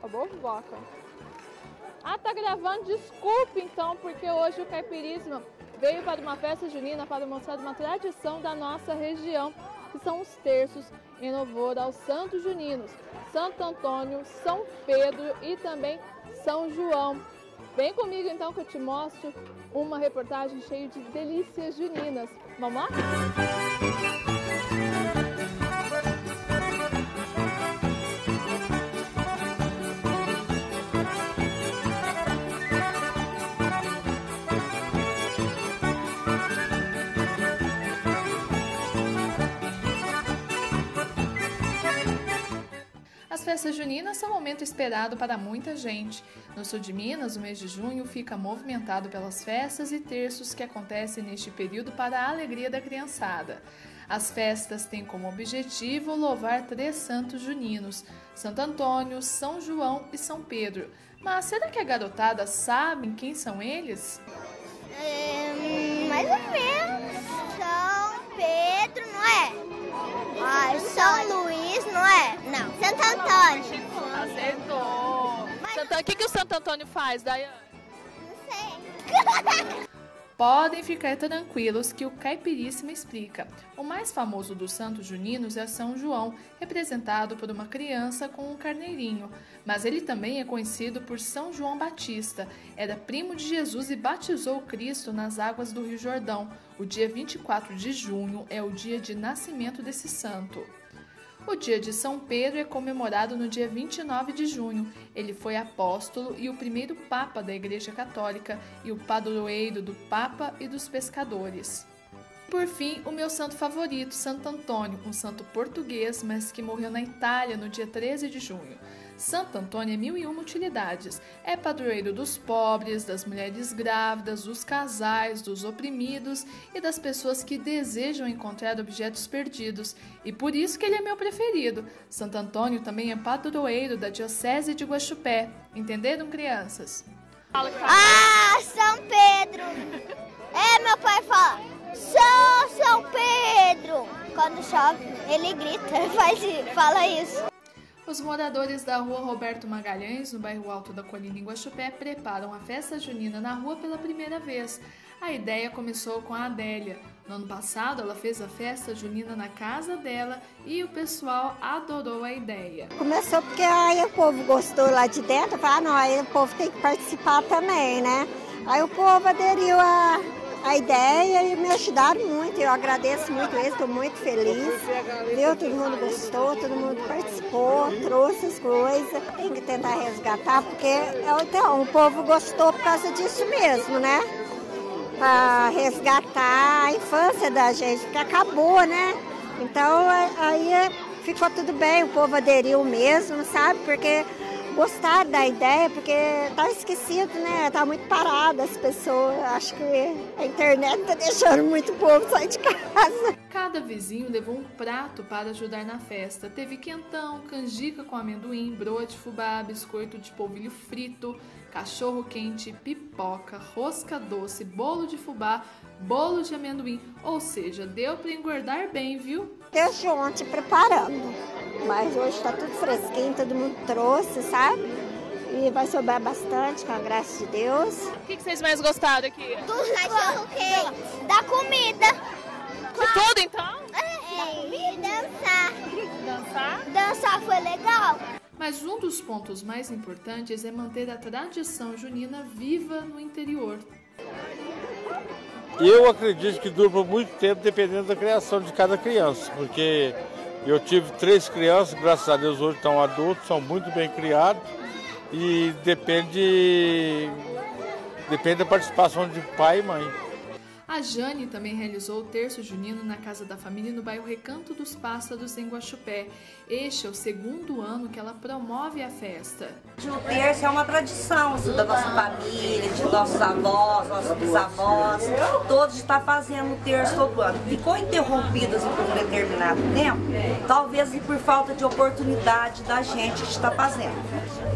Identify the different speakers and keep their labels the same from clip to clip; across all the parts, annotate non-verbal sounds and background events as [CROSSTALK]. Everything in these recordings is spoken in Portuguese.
Speaker 1: Acabou, Boca? Ah, tá gravando? Desculpe então, porque hoje o Caipirismo veio para uma festa junina para mostrar uma tradição da nossa região, que são os terços em louvor aos santos juninos, Santo Antônio, São Pedro e também São João. Vem comigo então que eu te mostro uma reportagem cheia de delícias juninas. Vamos lá?
Speaker 2: As festas juninas são um momento esperado para muita gente. No sul de Minas, o mês de junho fica movimentado pelas festas e terços que acontecem neste período para a alegria da criançada. As festas têm como objetivo louvar três santos juninos: Santo Antônio, São João e São Pedro. Mas será que a garotada sabe quem são eles?
Speaker 3: É, mais ou menos. São Pedro, não é? Ah, São Luís. Santo Antônio.
Speaker 1: Acertou! Santana, o que, que o Santo Antônio faz, Daiane?
Speaker 3: Não sei. [LAUGHS]
Speaker 2: Podem ficar tranquilos que o Caipiríssimo explica. O mais famoso dos santos juninos é São João, representado por uma criança com um carneirinho, mas ele também é conhecido por São João Batista. Era primo de Jesus e batizou Cristo nas águas do Rio Jordão. O dia 24 de junho é o dia de nascimento desse santo. O dia de São Pedro é comemorado no dia 29 de junho. Ele foi apóstolo e o primeiro papa da Igreja Católica e o padroeiro do Papa e dos pescadores. Por fim, o meu santo favorito, Santo Antônio, um santo português, mas que morreu na Itália no dia 13 de junho. Santo Antônio é mil e uma utilidades. É padroeiro dos pobres, das mulheres grávidas, dos casais, dos oprimidos e das pessoas que desejam encontrar objetos perdidos. E por isso que ele é meu preferido. Santo Antônio também é padroeiro da Diocese de Guaxupé. Entenderam, crianças?
Speaker 3: Ah, São Pedro. É, meu pai fala, São São Pedro. Quando chove, ele grita, [LAUGHS] faz, fala isso.
Speaker 2: Os moradores da rua Roberto Magalhães, no bairro Alto da Colina, em Guaxupé, preparam a festa junina na rua pela primeira vez. A ideia começou com a Adélia. No ano passado, ela fez a festa junina na casa dela e o pessoal adorou a ideia.
Speaker 4: Começou porque aí o povo gostou lá de dentro, falou, ah, não, aí o povo tem que participar também, né? Aí o povo aderiu a, a ideia e me ajudaram muito. Eu agradeço muito eles, estou muito feliz. Viu? Todo mundo gostou, todo mundo participou, trouxe as coisas. Tem que tentar resgatar, porque então, o povo gostou por causa disso mesmo, né? Para resgatar a infância da gente, que acabou, né? Então aí ficou tudo bem, o povo aderiu mesmo, sabe? Porque gostaram da ideia, porque tá esquecido, né? Tá muito parado as pessoas. Acho que a internet tá [LAUGHS] deixando muito povo sair de casa.
Speaker 2: Cada vizinho levou um prato para ajudar na festa. Teve quentão, canjica com amendoim, broa de fubá, biscoito de polvilho frito, cachorro quente, pipoca, rosca doce, bolo de fubá, bolo de amendoim. Ou seja, deu para engordar bem, viu?
Speaker 4: Desde ontem preparando. Mas hoje está tudo fresquinho, todo mundo trouxe, sabe? E vai sobrar bastante, com a graça de Deus.
Speaker 1: O que, que vocês mais gostaram aqui?
Speaker 3: Dos cachorro quente, da comida.
Speaker 1: Tudo então?
Speaker 3: É, e dançar.
Speaker 1: Dançar?
Speaker 3: Dançar foi legal.
Speaker 2: Mas um dos pontos mais importantes é manter a tradição junina viva no interior.
Speaker 5: Eu acredito que dura por muito tempo, dependendo da criação de cada criança, porque eu tive três crianças, graças a Deus hoje estão adultos, são muito bem criados e depende, depende da participação de pai e mãe.
Speaker 2: A Jane também realizou o terço junino na casa da família no bairro Recanto dos Pássaros, em Guaxupé. Este é o segundo ano que ela promove a festa.
Speaker 6: O terço é uma tradição assim, da nossa família, de nossos avós, nossos bisavós, todos estão fazendo o terço todo ano. Ficou interrompido assim, por um determinado tempo, talvez por falta de oportunidade da gente estar fazendo.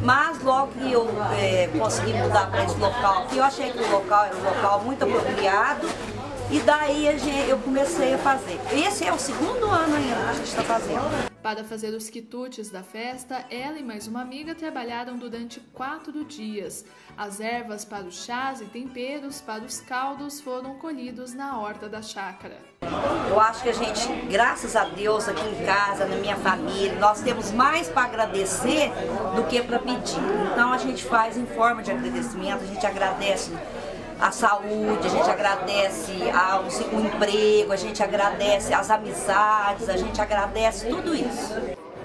Speaker 6: Mas logo que eu é, consegui mudar para esse local, que eu achei que o local era um local muito apropriado, e daí gente, eu comecei a fazer. Esse é o segundo ano ainda que a gente está fazendo.
Speaker 2: Para fazer os quitutes da festa, ela e mais uma amiga trabalharam durante quatro dias. As ervas para os chás e temperos para os caldos foram colhidos na horta da chácara.
Speaker 6: Eu acho que a gente, graças a Deus, aqui em casa, na minha família, nós temos mais para agradecer do que para pedir. Então a gente faz em forma de agradecimento, a gente agradece a saúde, a gente agradece ao, o emprego, a gente agradece as amizades, a gente agradece tudo isso.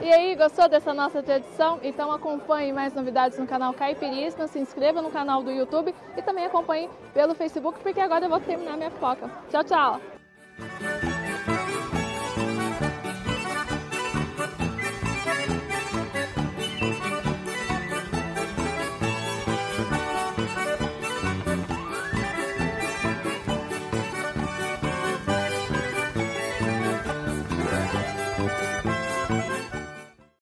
Speaker 1: E aí, gostou dessa nossa tradição? Então acompanhe mais novidades no canal Caipirismo, se inscreva no canal do YouTube e também acompanhe pelo Facebook, porque agora eu vou terminar minha foca. Tchau, tchau!